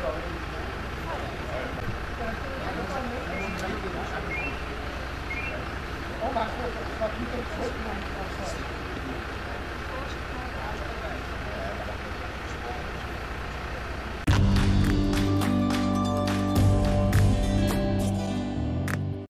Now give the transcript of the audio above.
Oh, my God.